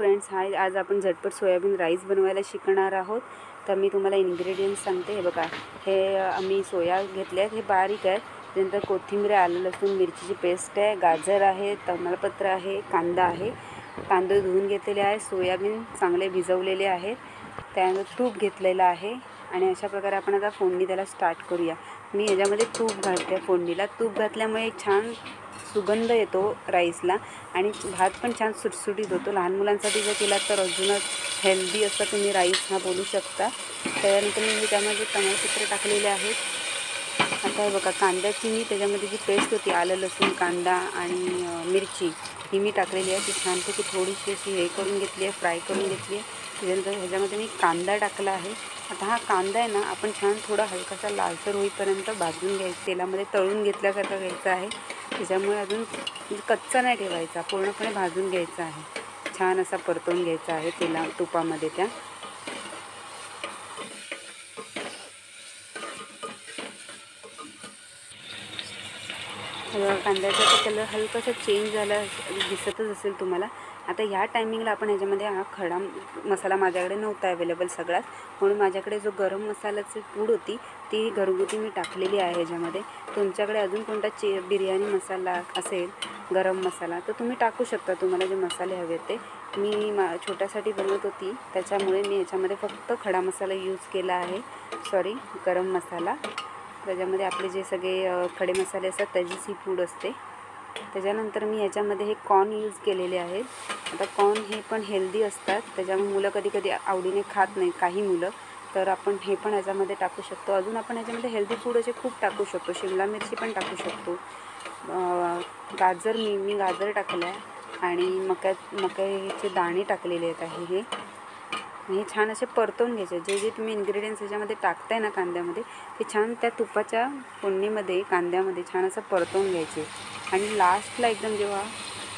Friends hi आज आपण झटपट सोयाबीन राईस बनवायला शिकणार आहोत. तर मी तुम्हाला इन्ग्रेडियंट्स सांगते. हे बघा हे आम्ही सोया घेतले आहेत. हे बारीक आहेत त्यानंतर कोथिंबीर आलं लसूण मिरचीची पेस्ट आहे. गाजर आहे तमालपत्र आहे कांदा आहे. कांदे धुवून घेतलेले आहे. सोयाबीन चांगले भिजवलेले आहेत. त्यानंतर तूप घेतलेलं आहे. आणि अशा प्रकारे आपण आता फोडणी त्याला स्टार्ट करूया. मी ह्याच्यामध्ये तूप घालते फोडणीला. तूप घातल्यामुळे एक छान सुगंध येतो राईसला आणि भात पण छान सुटसुटीत होतो. लहान मुलांसाठी जर केला तर अजूनच हेल्दी असं तुम्ही राईस हा बोलू शकता. त्यानंतर मी त्यामध्ये तमालपत्र टाकलेले आहेत. आता हे बघा कांद्याची मी त्याच्यामध्ये जी पेस्ट होती आलं लसूण कांदा आणि मिरची ही मी टाकलेली आहे. ती छानपैकी थोडीशी अशी हे करून घेतली आहे फ्राय करून घेतली आहे. त्याच्यानंतर ह्याच्यामध्ये मी कांदा टाकला आहे. आता हा कांदा आहे ना आपण छान थोडा हलकासा लालसर होईपर्यंत भाजून घ्यायचं तेलामध्ये तळून घेतल्यासारखा घ्यायचा आहे. त्याच्यामुळे अजून म्हणजे कच्चा नाही ठेवायचा पूर्णपणे भाजून घ्यायचा आहे. छान असा परतवून घ्यायचा आहे तेला तुपामध्ये त्या. कांद्याचा कलर हलकासा चेंज झाला दिसतच असेल तुम्हाला. आता ह्या टायमिंगला आपण ह्याच्यामध्ये हा खडा मसाला माझ्याकडे नव्हता अवेलेबल सगळाच. म्हणून माझ्याकडे जो गरम मसाल्याची पूड होती ती घरगुती मी टाकलेली आहे ह्याच्यामध्ये. तुमच्याकडे अजून कोणता चे बिर्याणी मसाला असेल गरम मसाला तर तुम्ही टाकू शकता तुम्हाला जे मसाले हवे ते. मी मा छोट्यासाठी बनवत होती त्याच्यामुळे मी ह्याच्यामध्ये फक्त खडा मसाला यूज केला आहे. सॉरी गरम मसाला. त्याच्यामध्ये आपले जे सगळे खडे मसाले असतात त्याची सी फूड असते. त्याच्यानंतर मी याच्यामध्ये हे कॉर्न यूज केलेले आहेत. आता कॉर्न हे पण हेल्दी असतात. त्याच्यामुळे मुलं कधी कधी आवडीने खात नाही काही मुलं. तर आपण हे पण याच्यामध्ये टाकू शकतो. अजून आपण याच्यामध्ये हेल्दी फूड असे खूप टाकू शकतो. शिमला मिरची पण टाकू शकतो. गाजर मी मी गाजर टाकलं आहे आणि मक्या मक्याचे दाणे टाकलेले आहेत आहे हे. हे छान असे परतवून घ्यायचे. जे जे तुम्ही इन्ग्रेडियंट्स ह्याच्यामध्ये टाकताय ना कांद्यामध्ये ते छान त्या तुपाच्या फोडणीमध्ये कांद्यामध्ये छान असं परतवून घ्यायचे. आणि लास्टला एकदम जेव्हा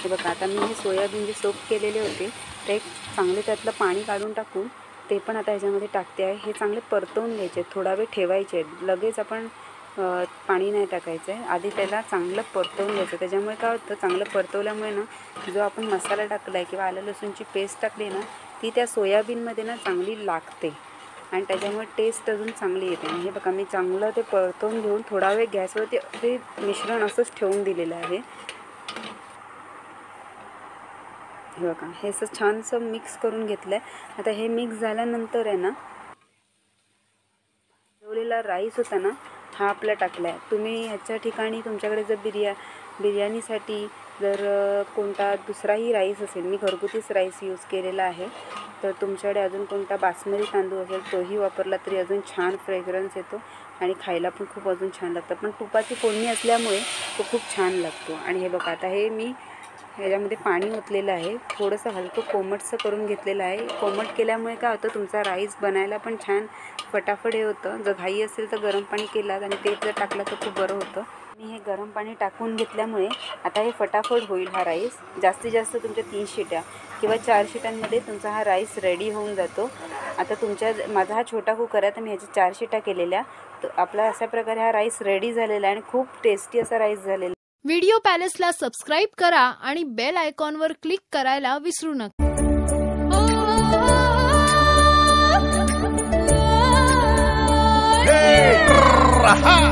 हे बघा आता मी हे सोयाबीन जे सोप केलेले होते ते चांगले त्यातलं पाणी काढून टाकून ते पण आता ह्याच्यामध्ये टाकते आहे. हे चांगले परतवून घ्यायचे थोडा वेळ ठेवायचे. लगेच आपण पाणी नाही टाकायचं. आहे आधी त्याला चांगलं परतवून घ्यायचं. त्याच्यामुळे काय होतं चांगलं परतवल्यामुळे ना जो आपण मसाला टाकला आहे किंवा आलं लसूणची पेस्ट टाकली ना ती त्या सोयाबीनमध्ये ना चांगली लागते. आणि त्याच्यामुळे टेस्ट अजून चांगली येते. हे बघा मी चांगलं ते परतवून घेऊन थोडा वेळ गॅसवरती ते मिश्रण असंच ठेवून दिलेलं आहे. हे बघा हे असं छानसं मिक्स करून घेतलं आहे आता हे मिक्स झाल्यानंतर आहे ना ठेवलेला राईस होता ना हा आपला टाकला आहे तुम्ही ह्याच्या ठिकाणी तुमच्याकडे जर बिर्या बिर्याणीसाठी जर कोणता दुसराही राईस असेल मी घरगुतीच राईस यूज केलेला आहे तर तुमच्याकडे अजून कोणता बासमती तांदूळ असेल तोही वापरला तरी अजून छान फ्रेग्रन्स येतो आणि खायला पण खूप अजून छान लागतं. पण तुपाची फोडणी असल्यामुळे तो खूप छान लागतो. आणि हे बघा आता हे मी ह्याच्यामध्ये पाणी ओतलेलं आहे. थोडंसं हलकं कोमटसं करून घेतलेलं आहे. कोमट केल्यामुळे काय होतं तुमचा राईस बनायला पण छान फटाफट हे होतं. जर घाई असेल तर गरम पाणी केलात आणि ते जर टाकलं तर खूप बरं होतं. मी हे गरम पाणी टाकून घेतल्यामुळे आता हे फटाफट होईल हा राईस. जास्तीत जास्त तुमच्या तीन शिट्या किंवा चार शिट्यांमध्ये तुमचा हा राईस रेडी होऊन जातो. आता तुमच्या माझा हा छोटा कुकर आहे तर मी ह्याच्या चार शिट्या केलेल्या. तर आपला अशा प्रकारे हा राईस रेडी झालेला आहे आणि खूप टेस्टी असा राईस झालेला व्हिडिओ पॅलेसला सबस्क्राईब करा आणि बेल आयकॉनवर क्लिक करायला विसरू नका. Hey!